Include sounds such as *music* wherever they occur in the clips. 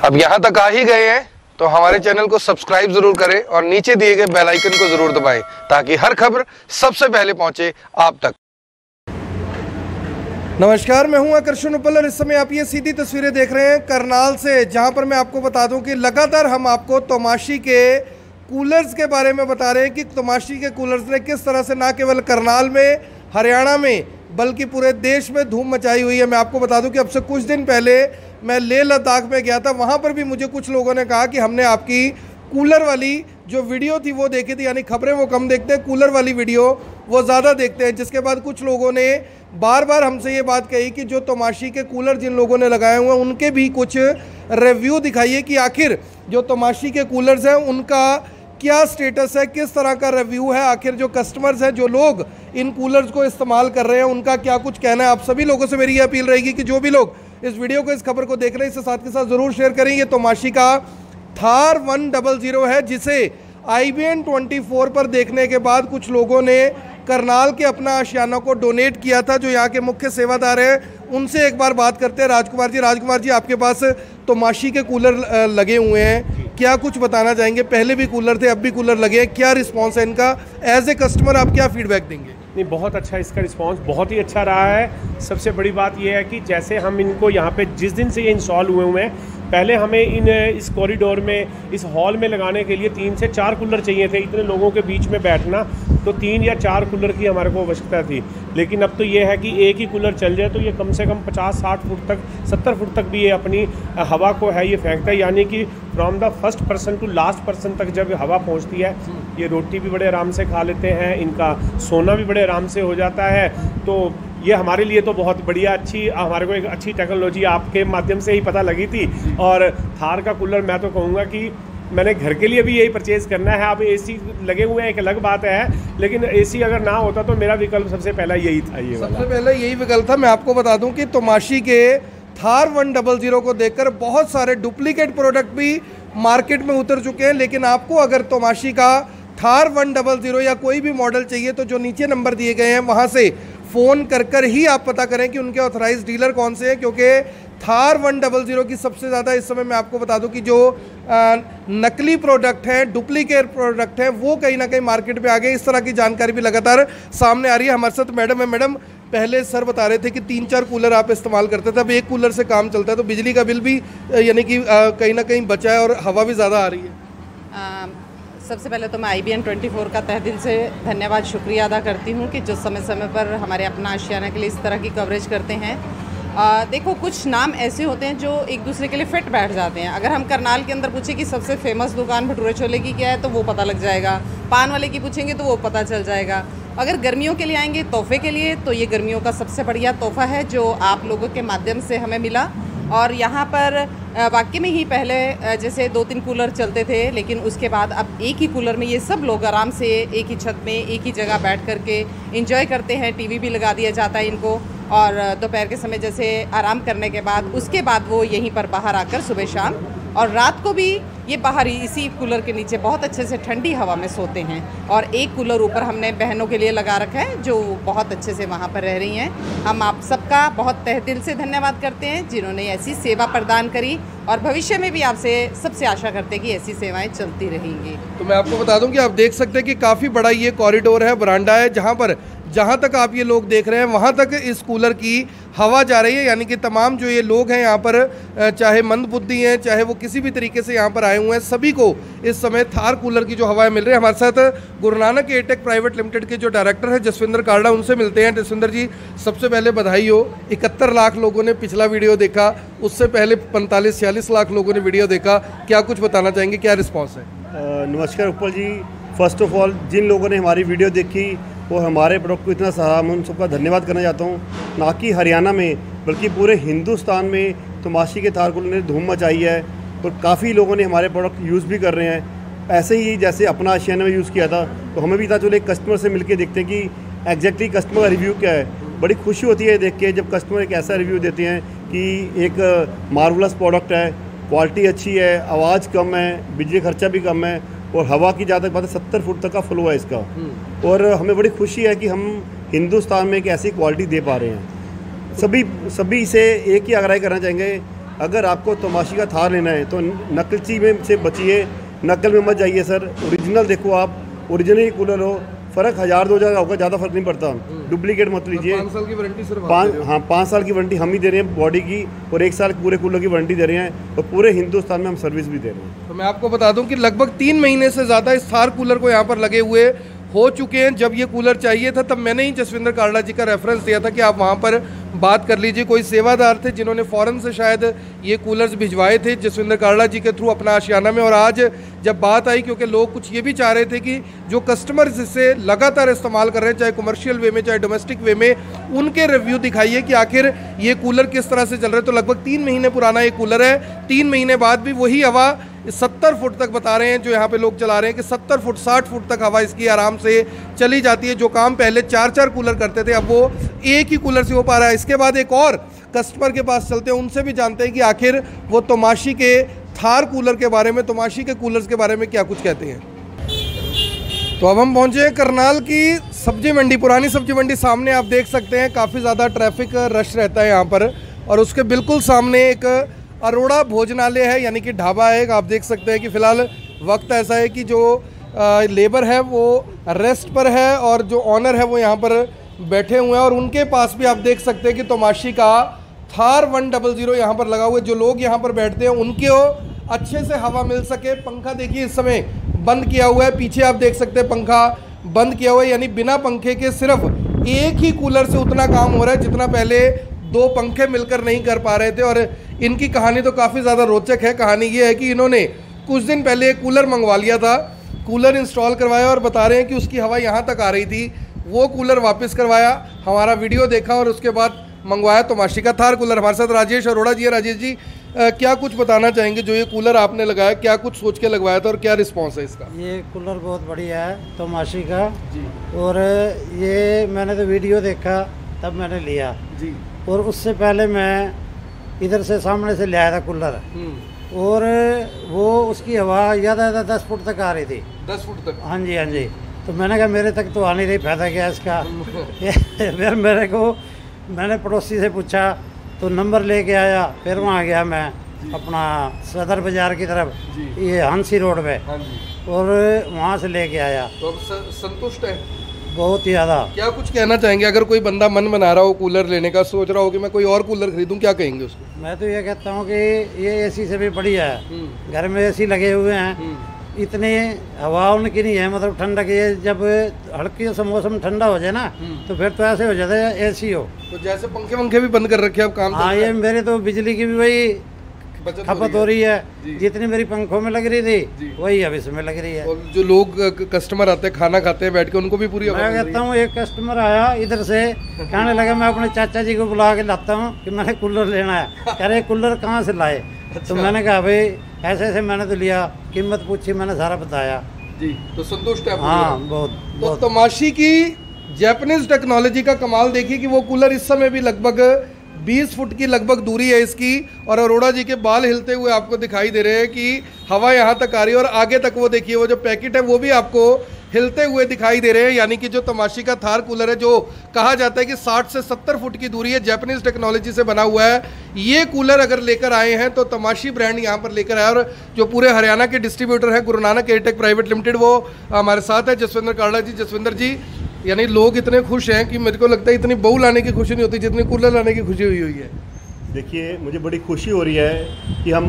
अब यहाँ तक आ ही गए हैं तो हमारे चैनल को सब्सक्राइब ज़रूर करें और नीचे दिए गए बेल आइकन को ज़रूर दबाएँ, ताकि हर खबर सबसे पहले पहुँचे आप तक। नमस्कार, मैं हूँ आकर्षण उपल और इस समय आप ये सीधी तस्वीरें देख रहे हैं करनाल से, जहाँ पर मैं आपको बता दूँ कि लगातार हम आपको तोमाशी के कूलर्स के बारे में बता रहे हैं कि तोमाशी के कूलर्स ने किस तरह से ना केवल करनाल में, हरियाणा में बल्कि पूरे देश में धूम मचाई हुई है। मैं आपको बता दूँ कि अब से कुछ दिन पहले मैं लेह लद्दाख में गया था। वहाँ पर भी मुझे कुछ लोगों ने कहा कि हमने आपकी कूलर वाली जो वीडियो थी वो देखी थी, यानी खबरें वो कम देखते हैं, कूलर वाली वीडियो वो ज़्यादा देखते हैं, जिसके बाद कुछ लोगों ने बार बार हमसे ये बात कही कि जो तमाशी के कूलर जिन लोगों ने लगाए हुए हैं, उनके भी कुछ रिव्यू दिखाइए कि आखिर जो तमाशी के कूलर्स हैं, उनका क्या स्टेटस है? किस तरह का रिव्यू है? आखिर जो कस्टमर्स हैं, जो लोग इन कूलर्स को इस्तेमाल कर रहे हैं, उनका क्या कुछ कहना है? आप सभी लोगों से मेरी ये अपील रहेगी कि जो भी लोग इस वीडियो को, इस खबर को देख रहे हैं, इसे साथ के साथ ज़रूर शेयर करें। ये तोमाशी का थार वन डबल ज़ीरो है, जिसे I B N twenty four पर देखने के बाद कुछ लोगों ने करनाल के अपना आशियाना को डोनेट किया था, जो यहाँ के मुख्य सेवादार हैं। उनसे एक बार बात करते हैं। राजकुमार जी राजकुमार जी, आपके पास तोमाशी के कूलर लगे हुए हैं। क्या कुछ बताना चाहेंगे? पहले भी कूलर थे अब भी कूलर लगे हैं। क्या रिस्पॉन्स है इनका? एज ए कस्टमर आप क्या फीडबैक देंगे? नहीं बहुत अच्छा इसका रिस्पांस बहुत ही अच्छा रहा है। सबसे बड़ी बात यह है कि जैसे हम इनको यहाँ पे जिस दिन से ये इंस्टॉल हुए हुए हैं पहले हमें इन, इस कॉरिडोर में, इस हॉल में लगाने के लिए तीन से चार कूलर चाहिए थे। इतने लोगों के बीच में बैठना तो तीन या चार कूलर की हमारे को आवश्यकता थी। लेकिन अब तो ये है कि एक ही कूलर चल जाए तो ये कम से कम 50-60 फुट तक 70 फुट तक भी ये अपनी हवा को है, ये फेंकता है। यानी कि from the first person to last person तक जब हवा पहुँचती है, ये रोटी भी बड़े आराम से खा लेते हैं, इनका सोना भी बड़े आराम से हो जाता है। तो ये हमारे लिए तो बहुत बढ़िया, अच्छी, हमारे को एक अच्छी टेक्नोलॉजी आपके माध्यम से ही पता लगी थी। और थार का कूलर मैं तो कहूँगा कि मैंने घर के लिए भी यही परचेज़ करना है। अब एसी लगे हुए हैं, एक अलग बात है। लेकिन एसी अगर ना होता तो मेरा विकल्प सबसे पहला यही था, ये सबसे पहले यही विकल्प था। मैं आपको बता दूँ कि तोमाशी के थार वन डबल ज़ीरो को देखकर बहुत सारे डुप्लीकेट प्रोडक्ट भी मार्केट में उतर चुके हैं। लेकिन आपको अगर तोमाशी का थार वन डबल ज़ीरो या कोई भी मॉडल चाहिए तो जो नीचे नंबर दिए गए हैं, वहाँ से फ़ोन कर कर ही आप पता करें कि उनके ऑथराइज डीलर कौन से हैं, क्योंकि थार वन डबल ज़ीरो की सबसे ज़्यादा इस समय मैं आपको बता दूँ कि जो नकली प्रोडक्ट हैं डुप्लीकेट प्रोडक्ट हैं, वो कहीं ना कहीं मार्केट में आ गए। इस तरह की जानकारी भी लगातार सामने आ रही है। हमारे साथ मैडम है। मैडम पहले सर बता रहे थे कि तीन चार कूलर आप इस्तेमाल करते थे, अब एक कूलर से काम चलता है तो बिजली का बिल भी यानी कि कहीं ना कहीं बचा है और हवा भी ज़्यादा आ रही है। सबसे पहले तो मैं I B N twenty four का तह दिल से धन्यवाद शुक्रिया अदा करती हूँ कि जो समय समय पर हमारे अपना आशियाना के लिए इस तरह की कवरेज करते हैं। आ, देखो कुछ नाम ऐसे होते हैं जो एक दूसरे के लिए फिट बैठ जाते हैं। अगर हम करनाल के अंदर पूछें कि सबसे फ़ेमस दुकान भटूरे छोले की क्या है तो वो पता लग जाएगा। पान वाले की पूछेंगे तो वो पता चल जाएगा। अगर गर्मियों के लिए आएँगे तोहफे के लिए तो ये गर्मियों का सबसे बढ़िया तोहफा है जो आप लोगों के माध्यम से हमें मिला। और यहाँ पर वाकई में ही पहले जैसे दो तीन कूलर चलते थे, लेकिन उसके बाद अब एक ही कूलर में ये सब लोग आराम से एक ही छत में, एक ही जगह बैठ कर के इंजॉय करते हैं। टीवी भी लगा दिया जाता है इनको। और दोपहर के समय जैसे आराम करने के बाद, उसके बाद वो यहीं पर बाहर आकर सुबह शाम और रात को भी ये बाहर ही इसी कूलर के नीचे बहुत अच्छे से ठंडी हवा में सोते हैं और एक कूलर ऊपर हमने बहनों के लिए लगा रखा है, जो बहुत अच्छे से वहाँ पर रह रही हैं। हम आप सबका बहुत तह दिल से धन्यवाद करते हैं, जिन्होंने ऐसी सेवा प्रदान करी और भविष्य में भी आपसे सबसे आशा करते हैं कि ऐसी सेवाएँ चलती रहेंगी। तो मैं आपको बता दूँ कि आप देख सकते हैं कि काफ़ी बड़ा ये कॉरिडोर है, बरांडा है, जहाँ पर जहाँ तक आप ये लोग देख रहे हैं, वहाँ तक इस कूलर की हवा जा रही है। यानी कि तमाम जो ये लोग हैं, यहाँ पर चाहे मंद बुद्धि हैं, चाहे वो किसी भी तरीके से यहाँ पर आए हुए हैं सभी को इस समय थार कूलर की जो हवाएँ मिल रही है। हमारे साथ Guru Nanak attack private limited के जो डायरेक्टर हैं, जसविंदर कार्डा उनसे मिलते हैं। जसविंदर जी, सबसे पहले बधाई हो। इकहत्तर लाख लोगों ने पिछला वीडियो देखा। उससे पहले पैंतालीस, छियालीस लाख लोगों ने वीडियो देखा। क्या कुछ बताना चाहेंगे? क्या रिस्पॉन्स है? नमस्कार Upal ji. First of all जिन लोगों ने हमारी वीडियो देखी, वो हमारे प्रोडक्ट को इतना सराहा। मैं उन सबका धन्यवाद करना चाहता हूँ। ना कि हरियाणा में, बल्कि पूरे हिंदुस्तान में तमाशी के थारकुल ने धूम मचाई है। और काफ़ी लोगों ने हमारे प्रोडक्ट यूज़ भी कर रहे हैं। ऐसे ही जैसे अपना आशियाना में यूज़ किया था तो हमें भी था चलो एक कस्टमर से मिलकर देखते हैं कि एग्जैक्टली कस्टमर का रिव्यू क्या है। बड़ी खुशी होती है देख के जब कस्टमर एक ऐसा रिव्यू देते हैं कि एक मार्वलस प्रोडक्ट है क्वालिटी अच्छी है आवाज़ कम है बिजली खर्चा भी कम है और हवा की ज़्यादा बात है सत्तर फुट तक का फ्लो है इसका। हम्म। और हमें बड़ी खुशी है कि हम हिंदुस्तान में एक ऐसी क्वालिटी दे पा रहे हैं। सभी सभी से एक ही आग्रह करना चाहेंगे अगर आपको तमाशी का थार लेना है तो नकलची में से बचिए। नकल में मत जाइए सर। ओरिजिनल देखो आप। ओरिजिनल ही कूलर हो। फ़र्क हज़ार दो हज़ार होगा ज़्यादा फ़र्क नहीं पड़ता। डुप्लीकेट मत लीजिए। पाँच साल की वारंटी सिर्फ़ आप पाँच हो। हाँ पाँच साल की वारंटी हम ही दे रहे हैं बॉडी की और एक साल पूरे कूलर की वारंटी दे रहे हैं और पूरे हिंदुस्तान में हम सर्विस भी दे रहे हैं। तो मैं आपको बता दूँ कि लगभग तीन महीने से ज़्यादा इस थार कूलर को यहाँ पर लगे हुए हो चुके हैं। जब ये कूलर चाहिए था तब मैंने ही जसविंदर कारला जी का रेफरेंस दिया था कि आप वहाँ पर बात कर लीजिए, कोई सेवादार थे जिन्होंने फ़ौरन से शायद ये कूलर्स भिजवाए थे जसविंदर कारला जी के थ्रू अपना आशियाना में। और आज जब बात आई, क्योंकि लोग कुछ ये भी चाह रहे थे कि जो कस्टमर्स इसे लगातार इस्तेमाल कर रहे हैं, चाहे कमर्शियल वे में, चाहे डोमेस्टिक वे में, उनके रिव्यू दिखाइए कि आखिर ये कूलर किस तरह से चल रहा तो लगभग तीन महीने पुराना ये कूलर है। तीन महीने बाद भी वही हवा सत्तर फुट तक बता रहे हैं, जो यहाँ पे लोग चला रहे हैं कि सत्तर फुट, साठ फुट तक हवा इसकी आराम से चली जाती है। जो काम पहले चार चार कूलर करते थे, अब वो एक ही कूलर से हो पा रहा है। इसके बाद एक और कस्टमर के पास चलते हैं, उनसे भी जानते हैं कि आखिर वो तमाशी के थार कूलर के बारे में, तमाशी के कूलर्स के बारे में क्या कुछ कहते हैं। तो अब हम पहुँचे हैं करनाल की सब्ज़ी मंडी, पुरानी सब्ज़ी मंडी सामने आप देख सकते हैं, काफ़ी ज़्यादा ट्रैफ़िक रश रहता है यहाँ पर, और उसके बिल्कुल सामने एक अरोड़ा भोजनालय है, यानी कि ढाबा है, आप देख सकते हैं कि फ़िलहाल वक्त ऐसा है कि जो लेबर है वो रेस्ट पर है, और जो ऑनर है वो यहाँ पर बैठे हुए हैं और उनके पास भी आप देख सकते हैं कि तमाशी का थार वन डबल ज़ीरो यहाँ पर लगा हुआ है। जो लोग यहाँ पर बैठते हैं, उनको अच्छे से हवा मिल सके। पंखा देखिए, इस समय बंद किया हुआ है। पीछे आप देख सकते हैं, पंखा बंद किया हुआ है। यानी बिना पंखे के सिर्फ़ एक ही कूलर से उतना काम हो रहा है जितना पहले दो पंखे मिलकर नहीं कर पा रहे थे। और इनकी कहानी तो काफ़ी ज़्यादा रोचक है। कहानी ये है कि इन्होंने कुछ दिन पहले एक कूलर मंगवा लिया था। कूलर इंस्टॉल करवाया और बता रहे हैं कि उसकी हवा यहाँ तक आ रही थी। वो कूलर वापस करवाया हमारा वीडियो देखा और उसके बाद मंगवाया तो माशी का थार कूलर। हमारे साथ राजेश अरोड़ा जी राजेश जी अ, क्या कुछ बताना चाहेंगे? जो ये कूलर आपने लगाया क्या कुछ सोच के लगवाया था और क्या रिस्पॉन्स है इसका? ये कूलर बहुत बढ़िया है तो तमाशी का। जी। और ये मैंने तो वीडियो देखा तब मैंने लिया। जी। और उससे पहले मैं इधर से सामने से ले आया था कूलर। और वो उसकी हवा ज़्यादा ज़्यादा दस फुट तक आ रही थी। दस फुट तक? हाँ जी हाँ जी। तो मैंने कहा मेरे तक तो आ नहीं रही फ़ायदा क्या इसका? *laughs* फिर मेरे को मैंने पड़ोसी से पूछा तो नंबर लेके आया फिर वहाँ गया मैं अपना सदर बाज़ार की तरफ़ ये हँसी रोड पे। हाँ और वहाँ से लेके आया। तो अब संतुष्ट है? बहुत ही ज़्यादा। क्या कुछ कहना चाहेंगे? अगर कोई बंदा मन बना रहा हो कूलर लेने का सोच रहा हो कि मैं कोई और कूलर खरीदूं क्या कहेंगे उसको? मैं तो ये कहता हूँ कि ये एसी से भी बढ़िया है। घर में एसी लगे हुए हैं। इतनी हवा उनकी नहीं है मतलब ठंडक ये जब हल्की सा मौसम ठंडा हो जाए ना तो फिर तो ऐसे हो जाता है एसी हो तो जैसे पंखे पंखे भी बंद कर रखे हैं अब काम हाँ ये मेरे तो बिजली की भी वही खपत हो रही है। जितनी मेरी पंखों में लग रही थी वही अब इसमें लग रही है। और जो लोग कस्टमर आते हैं खाना खाते हैं बैठ के उनको भी पूरी मैं कहता हूँ एक कस्टमर आया इधर से कहने लगा मैं अपने चाचा जी को बुला के लाता हूँ कि मैंने कूलर लेना है। कह रहे कूलर कहाँ से लाए? तो मैंने कहा भाई ऐसे ऐसे मैंने तो लिया कीमत पूछी मैंने सारा बताया। जी तो संतुष्ट है हाँ बहुत तो बहुत। तमाशी की जैपनीज टेक्नोलॉजी का कमाल देखिए कि वो कूलर इस समय भी लगभग 20 फुट की लगभग दूरी है इसकी और अरोड़ा जी के बाल हिलते हुए आपको दिखाई दे रहे हैं कि हवा यहाँ तक आ रही है और आगे तक वो देखिए वो जो पैकेट है वो भी आपको हिलते हुए दिखाई दे रहे हैं, यानी कि जो तमाशी का थार कूलर है, जो कहा जाता है कि 60 से 70 फुट की दूरी है जैपनीज टेक्नोलॉजी से बना हुआ है। ये कूलर अगर लेकर आए हैं तो तमाशी ब्रांड यहाँ पर लेकर आया और जो पूरे हरियाणा के डिस्ट्रीब्यूटर हैं, Guru Nanak Airtech private limited वो हमारे साथ है, जसविंदर काड़ा जी, जसविंदर जी। यानी लोग इतने खुश हैं कि मेरे को लगता है इतनी बहू लाने की खुशी नहीं होती, जितनी कूलर लाने की खुशी हुई हुई है। देखिए, मुझे बड़ी खुशी हो रही है कि हम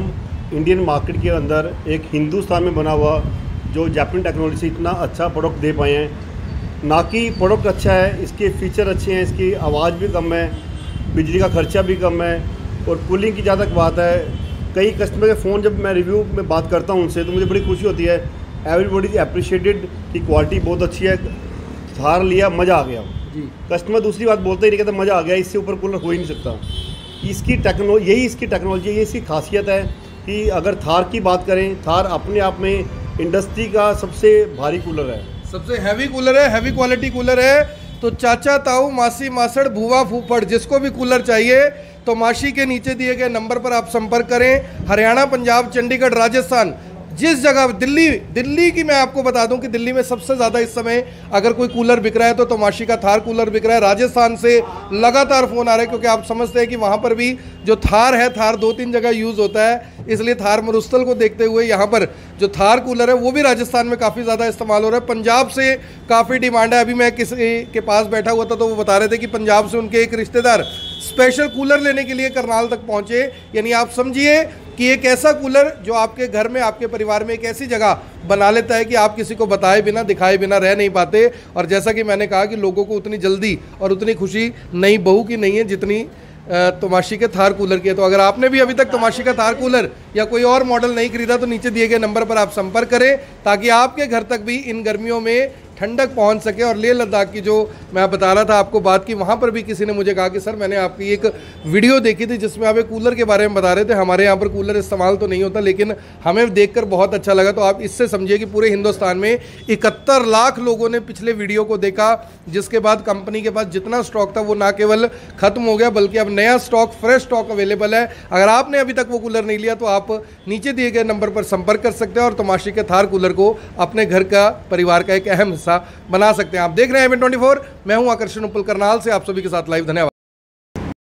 इंडियन मार्केट के अंदर एक हिंदुस्तान में बना हुआ जो जापान टेक्नोलॉजी से इतना अच्छा प्रोडक्ट दे पाए हैं। ना कि प्रोडक्ट अच्छा है इसके फीचर अच्छे हैं इसकी आवाज़ भी कम है बिजली का खर्चा भी कम है और कूलिंग की जहाँ तक बात है। कई कस्टमर के फ़ोन जब मैं रिव्यू में बात करता हूँ उनसे तो मुझे बड़ी खुशी होती है। एवरीबॉडी इज़ अप्रिशिएटेड कि क्वालिटी बहुत अच्छी है थार लिया मज़ा आ गया। जी। कस्टमर दूसरी बात बोलते ही नहीं कहते मज़ा आ गया इससे ऊपर कूलर हो ही नहीं सकता। इसकी टेक्नोलॉजी यही इसकी टेक्नोलॉजी यही इसकी खासियत है कि अगर थार की बात करें थार अपने आप में इंडस्ट्री का सबसे भारी कूलर है। सबसे हैवी कूलर है हैवी क्वालिटी कूलर है। तो चाचा, ताऊ, मासी, मासड़, भूवा, फूफड़, जिसको भी कूलर चाहिए तो माशी के नीचे दिए गए नंबर पर आप संपर्क करें। हरियाणा, पंजाब, चंडीगढ़, राजस्थान जिस जगह, दिल्ली दिल्ली की मैं आपको बता दूँ कि दिल्ली में सबसे ज़्यादा इस समय अगर कोई कूलर बिक रहा है तो तमाशी का थार कूलर बिक रहा है। राजस्थान से लगातार फ़ोन आ रहे हैं क्योंकि आप समझते हैं कि वहाँ पर भी जो थार है, थार दो तीन जगह यूज़ होता है, इसलिए थार मरुस्थल को देखते हुए यहाँ पर जो थार कूलर है वो भी राजस्थान में काफ़ी ज़्यादा इस्तेमाल हो रहा है। पंजाब से काफ़ी डिमांड है। अभी मैं किसी के पास बैठा हुआ था तो वो बता रहे थे कि पंजाब से उनके एक रिश्तेदार स्पेशल कूलर लेने के लिए करनाल तक पहुँचे। यानी आप समझिए कि एक ऐसा कूलर जो आपके घर में, आपके परिवार में एक ऐसी जगह बना लेता है कि आप किसी को बताए बिना, दिखाए बिना रह नहीं पाते। और जैसा कि मैंने कहा कि लोगों को उतनी जल्दी और उतनी खुशी नई बहू की नहीं है जितनी तमाशी के थार कूलर की है। तो अगर आपने भी अभी तक तमाशी का थार कूलर या कोई और मॉडल नहीं खरीदा तो नीचे दिए गए नंबर पर आप संपर्क करें, ताकि आपके घर तक भी इन गर्मियों में ठंडक पहुँच सके और लेह लद्दाख की जो मैं बता रहा था आपको बात की, वहाँ पर भी किसी ने मुझे कहा कि, सर, मैंने आपकी एक वीडियो देखी थी जिसमें आप एक कूलर के बारे में बता रहे थे। हमारे यहाँ पर कूलर इस्तेमाल तो नहीं होता, लेकिन हमें देखकर बहुत अच्छा लगा। तो आप इससे समझिए कि पूरे हिंदुस्तान में इकहत्तर लाख लोगों ने पिछले वीडियो को देखा, जिसके बाद कंपनी के पास जितना स्टॉक था वो ना केवल खत्म हो गया, बल्कि अब नया स्टॉक, फ्रेश स्टॉक अवेलेबल है। अगर आपने अभी तक वो कूलर नहीं लिया तो आप नीचे दिए गए नंबर पर संपर्क कर सकते हैं और तमाशी के थार कूलर को अपने घर का, परिवार का एक अहम हिस्सा बना सकते हैं। आप देख रहे हैं एम ट्वेंटी मैं हूँ आकर्षण उपल करनाल से, आप सभी के साथ लाइव धन्यवाद।